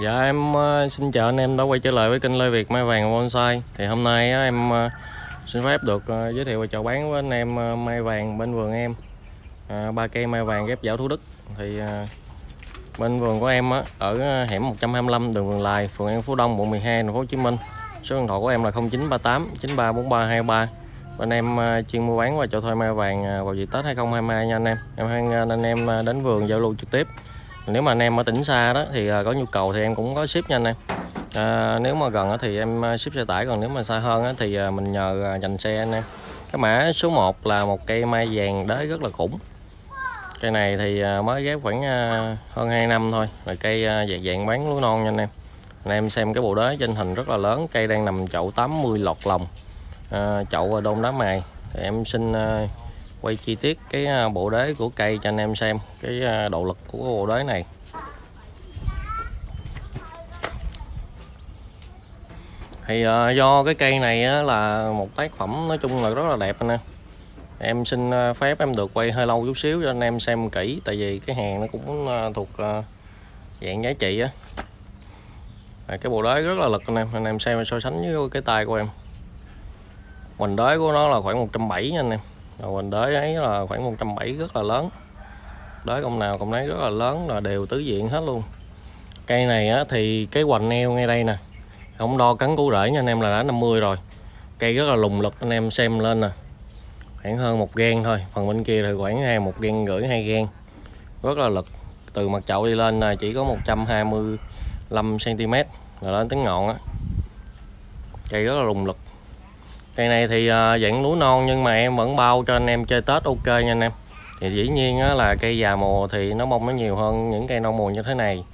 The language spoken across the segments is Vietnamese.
Dạ em ờ, xin chào anh em đã quay trở lại với kênh Lê Việt Mai Vàng Bonsai. Thì hôm nay em ờ, xin phép được ờ, giới thiệu và chào bán với anh em mai vàng bên vườn em. Ba cây mai vàng ghép giảo Thủ Đức. Thì bên vườn của em ở hẻm 125 đường Vườn Lài, phường An Phú Đông, quận 12, thành phố Hồ Chí Minh. Số điện thoại của em là 0938 934323 Bên em chuyên mua bán và cho thuê mai vàng vào dịp Tết 2022 nha anh em. Em hoan anh em đến vườn giao lưu trực tiếp nếu mà anh em ở tỉnh xa đó thì à, có nhu cầu thì em cũng có ship nha anh em. À, nếu mà gần thì em à, ship xe tải còn nếu mà xa hơn thì à, mình nhờ à, dành xe anh em. Cái mã số 1 là một cây mai vàng đế rất là khủng. Cây này thì mới ghép khoảng hơn 2 năm thôi là cây dạng dạng bán lúa non nha anh em. Anh em xem cái bộ đế trên hình rất là lớn cây đang nằm chậu 80 lọt lòng. À, chậu đôn đá mài. Thì em xin quay chi tiết cái à, bộ đế của cây cho anh em xem, cái à, độ lực của bộ đế này. Thì à, do cái cây này là một tác phẩm nói chung là rất là đẹp anh em. Em xin phép em được quay hơi lâu chút xíu cho anh em xem kỹ, tại vì cái hàng nó cũng thuộc dạng giá trị á. Cái bộ đế rất là lực anh em anh em xem so sánh với cái tay của em. Mình đế của nó là khoảng 170 nha anh em rồi mình đới ấy là khoảng 170 rất là lớn. Đới công nào công nấy rất là lớn là đều tứ diện hết luôn. Cây này á, thì cái hoành neo ngay đây nè. Không đo cắn cú rễ nha anh em là đã 50 rồi. Cây rất là lùng lực anh em xem lên nè. Khoảng hơn một gan thôi phần bên kia thì khoảng hai một gan rưỡi hai gan rất là lực. Từ mặt chậu đi lên là chỉ có 125 cm là lên tới ngọn á. Cây rất là lùng lực cây này thì ờ, dạng lúa non nhưng mà em vẫn bao cho anh em chơi tết ok nha anh em. Thì dĩ nhiên á, là cây già mùa thì nó bông nó nhiều hơn những cây non mùa như thế này.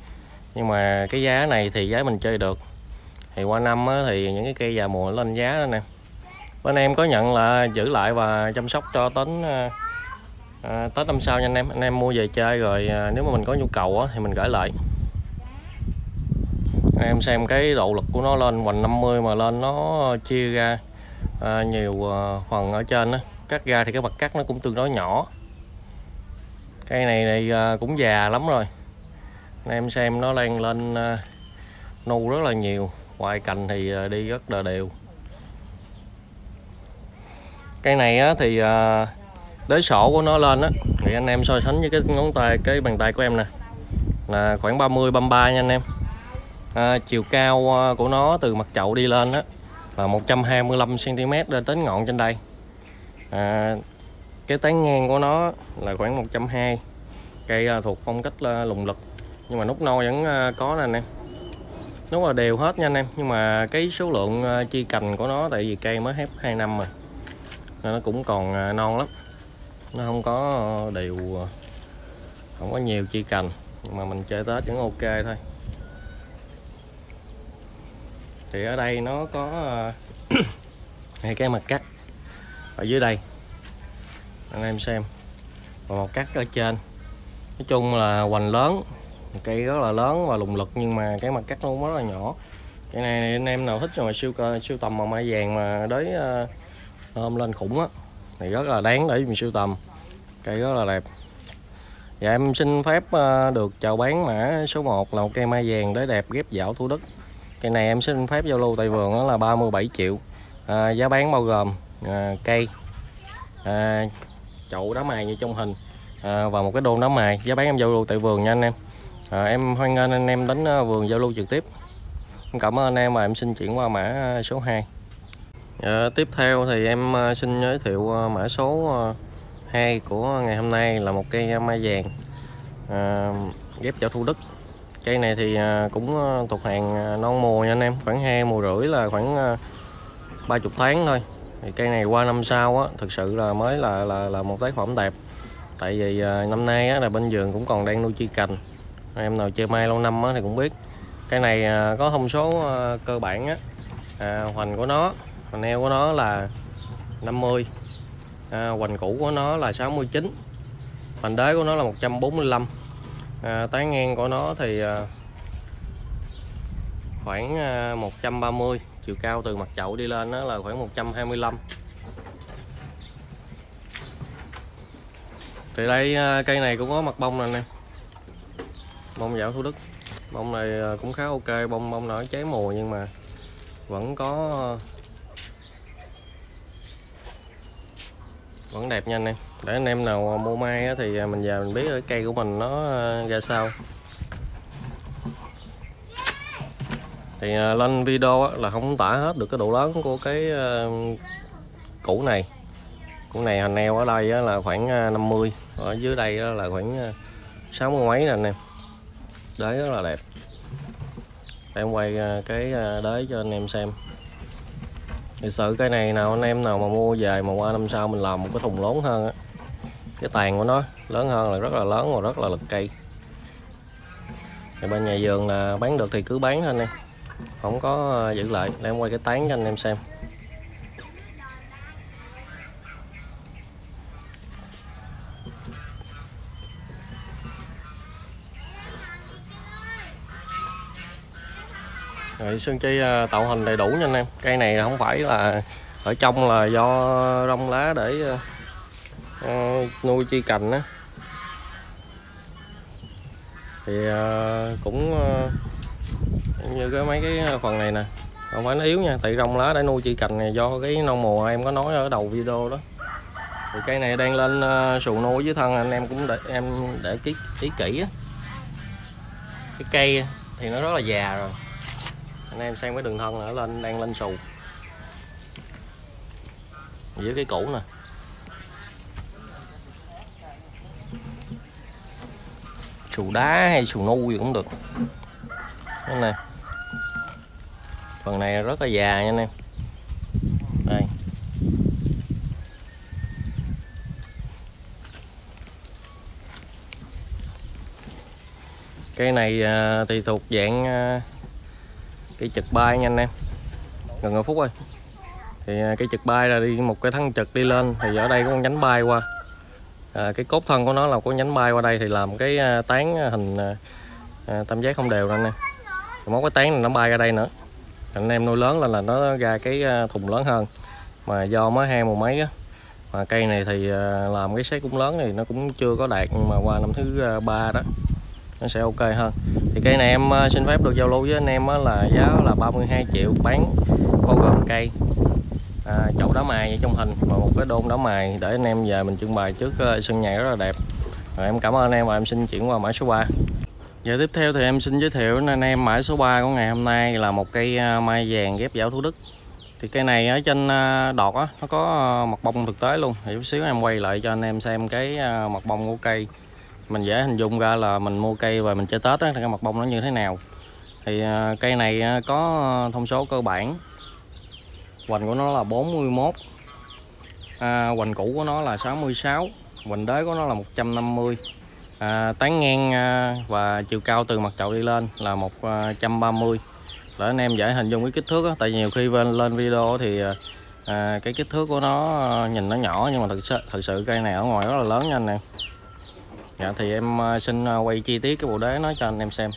Nhưng mà cái giá này thì giá mình chơi được. Thì qua năm á, thì những cái cây già mùa lên giá đó nè. Bên em có nhận là giữ lại và chăm sóc cho đến à, ờ, ờ, tết năm sau nha anh em. Anh em mua về chơi rồi à, nếu mà mình có nhu cầu á, thì mình gửi lại. Anh em xem cái độ lực của nó lên hoành 50 mà lên nó chia ra à, nhiều à, phần ở trên đó. cắt ra thì cái mặt cắt nó cũng tương đối nhỏ. Cây này này à, cũng già lắm rồi. Anh em xem nó đang lên à, nu rất là nhiều. Ngoài cành thì à, đi rất là đều. Cây này á, thì à, đế sổ của nó lên á. Thì anh em so sánh với cái ngón tay cái bàn tay của em nè. Là khoảng 30 33 nha anh em. À, chiều cao à, của nó từ mặt chậu đi lên á là 125 cm lên đến ngọn trên đây. À, cái tán ngang của nó là khoảng 120 cây à, thuộc phong cách à, lùng lực nhưng mà nút nôi vẫn à, có nè anh em. Nút là đều hết nha anh em. Nhưng mà cái số lượng chi cành của nó tại vì cây mới hết 2 năm mà nên nó cũng còn non lắm. Nó không có đều không có nhiều chi cành. Nhưng mà mình chơi tết vẫn ok thôi thì ở đây nó có ờ, hai cái mặt cắt ở dưới đây. Anh em xem. Và một cắt ở trên. Nói chung là hoành lớn cây rất là lớn và lùng lực nhưng mà cái mặt cắt nó cũng rất là nhỏ. Cái này anh em nào thích rồi siêu cơ siêu tầm mà mai vàng mà đới ờ, uh, ôm lên khủng á thì rất là đáng để mình siêu tầm. Cây rất là đẹp. Và em xin phép uh, được chào bán mã số 1 là một cây mai vàng đới đẹp ghép dạo thủ đức cây này em xin phép giao lưu tại vườn đó là 37 triệu. À, giá bán bao gồm à, cây à, chậu đá mài như trong hình à, và một cái đôn đá mài. Giá bán em giao lưu tại vườn nha anh em. À, em hoan nghênh anh em đến à, vườn giao lưu trực tiếp. Em cảm ơn anh em và em xin chuyển qua mã à, số 2 à, tiếp theo thì em à, xin giới thiệu mã số 2 của ngày hôm nay là một cây mai vàng à, ghép cho thu đức cây này thì à, cũng à, thuộc hàng à, non mùa nha anh em. Khoảng hai mùa rưỡi là khoảng ba chục tháng thôi. Thì cây này qua năm sau á thực sự là mới là là là một tác phẩm đẹp. Tại vì năm nay á, là bên vườn cũng còn đang nuôi chi cành. Em nào chơi mai lâu năm á, thì cũng biết. Cây này có thông số cơ bản á. À, hoành của nó hoành eo của nó là 50 à, hoành cũ của nó là 69 hoành đế của nó là 145 à, tán ngang của nó thì à, khoảng à, 130 chiều cao từ mặt chậu đi lên đó là khoảng 125 thì đây à, cây này cũng có mặt bông này nè. Bông dạo thủ đức. Bông này à, cũng khá ok bông bông nở cháy mùa nhưng mà vẫn có à, vẫn đẹp nha anh em để anh em nào mua mai thì à, mình về mình biết cái cây của mình nó à, ra sao. Thì à, lên video là không tả hết được cái độ lớn của cái củ này. Củ này hành neo ở đây là khoảng 50 ở dưới đây là khoảng 60 mấy nè anh em. Đế rất là đẹp. Để em quay cái đế cho anh em xem. Thì sự cái này nào anh em nào mà mua về mà qua năm sau mình làm một cái thùng lớn hơn á cái tàn của nó lớn hơn là rất là lớn và rất là lực cây. Thì bên nhà vườn là bán được thì cứ bán thôi anh em. Không có ờ, giữ lại. Để em quay cái tán cho anh em xem. Rồi sơn chi ờ, tạo hình đầy đủ nha anh em. Cây này không phải là ở trong là do rong lá để ờ, uh, nuôi chi cành á. Thì uh, cũng uh, như cái mấy cái phần này nè. Không phải nó yếu nha tại rong lá để nuôi chi cành này do cái nông mùa em có nói ở đầu video đó. Thì cây này đang lên uh, sù nuôi với thân anh em cũng để em để ký ý kỹ á. Cái cây thì nó rất là già rồi. Anh em xem cái đường thân nó lên đang lên sù dưới cái cũ nè. Sù đá hay sù nu gì cũng được. Đây phần này rất là già nha anh em. Đây. Cây này à, thì thuộc dạng à, cây trực bay nha anh em. Gần một phút rồi. Thì à, cây trực bay là đi, một cái thân trực đi lên, thì ở đây có con nhánh bay qua à, cái cốt thân của nó là có nhánh bay qua đây thì làm cái à, tán à, hình à, à, tam giác không đều ra nè. Mốt cái tán này nó bay ra đây nữa. Anh em nuôi lớn lên là nó ra cái thùng lớn hơn. Mà do mới hai mùa mấy á mà cây này thì làm cái xét cũng lớn thì nó cũng chưa có đạt mà qua năm thứ ba đó nó sẽ ok hơn. Thì cây này em xin phép được giao lưu với anh em là giá là 32 triệu bán bao gồm cây à, chậu đá mài trong hình và một cái đôn đá mài để anh em về mình trưng bày trước ờ, sân nhà rất là đẹp. Rồi em cảm ơn anh em và em xin chuyển qua mã số 3 Giờ tiếp theo thì em xin giới thiệu đến anh em mã số 3 của ngày hôm nay là một cây ờ, mai vàng ghép giáo Thủ Đức. Thì cây này ở trên ờ, đọt á nó có mặt bông thực tế luôn. Thì chút xíu em quay lại cho anh em xem cái mặt bông của cây. Mình dễ hình dung ra là mình mua cây và mình chơi Tết á, thì cái mặt bông nó như thế nào. Thì cây này có thông số cơ bản hoành của nó là 41 à, hoành cũ của nó là 66 hoành đế của nó là 150 à, tán ngang à, và chiều cao từ mặt chậu đi lên là 130 để anh em dễ hình dung cái kích thước đó. tại nhiều khi lên, lên video thì à, à, cái kích thước của nó à, nhìn nó nhỏ nhưng mà thực sự thực sự cây này ở ngoài rất là lớn nha anh em. Dạ thì em à, xin quay chi tiết cái bộ đế nó cho anh em xem.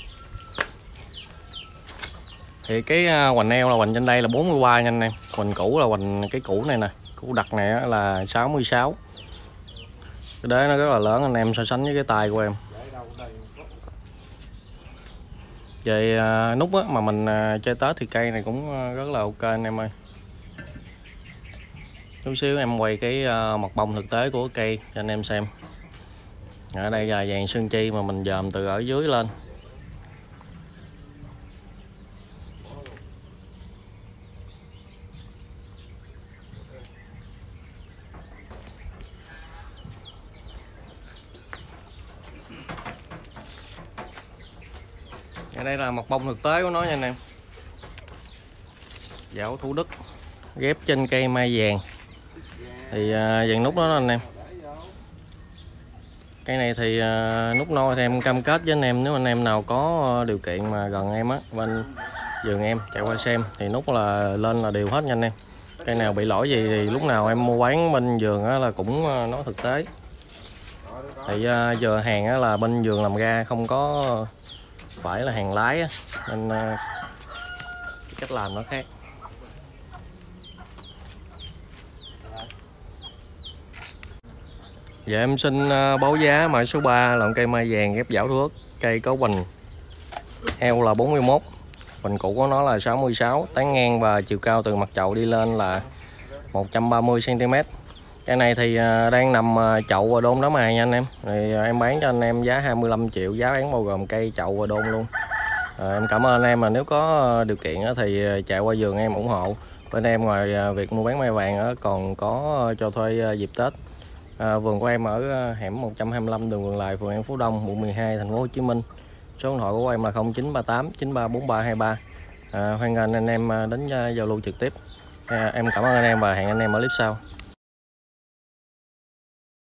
Thì cái hoành eo là hoành trên đây là 43 nha anh em hoành cũ là hoành cái cũ này nè cũ đặt này là 66 cái đế nó rất là lớn anh em so sánh với cái tay của em. Về à, nút á, mà mình à, chơi tết thì cây này cũng à, rất là ok anh em ơi. Chút xíu em quay cái mặt bông thực tế của cây cho anh em xem. Ở đây là vàng sơn chi mà mình dòm từ ở dưới lên. Đây là một bông thực tế của nó nha anh em. Dạo thủ đức ghép trên cây mai vàng. Thì à, vàng nút đó anh em. Cây này thì à, nút nôi thì em cam kết với anh em. Nếu anh em nào có à, điều kiện mà gần em á bên vườn em chạy qua xem thì nút là lên là đều hết nha anh em. Cây nào bị lỗi gì thì lúc nào em mua quán bên vườn á là cũng à, nói thực tế. Thì à, giờ hàng á là bên vườn làm ra không có phải là hàng lái á, nên ờ, cách làm nó khác. Dạ em xin ờ, báo giá mã số 3 là cây mai vàng ghép dảo thuốc cây có hoành. Eo là 41 Bình cũ của nó là 66 Tán ngang và chiều cao từ mặt chậu đi lên là 130cm cái này thì à, đang nằm à, chậu và đôn đó mà nha anh em. Thì à, Em bán cho anh em giá 25 triệu Giá bán bao gồm cây chậu và đôn luôn. À, Em cảm ơn anh em mà nếu có điều kiện thì chạy qua vườn em ủng hộ. Bên em ngoài việc mua bán mai vàng còn có cho thuê dịp Tết. À, Vườn của em ở hẻm 125 đường Vườn Lài, phường An Phú Đông, quận 12, thành phố Hồ Chí Minh. Số điện thoại của em là 0938 934323 à, hoan nghênh anh em đến giao lưu trực tiếp. À, em cảm ơn anh em và hẹn anh em ở clip sau.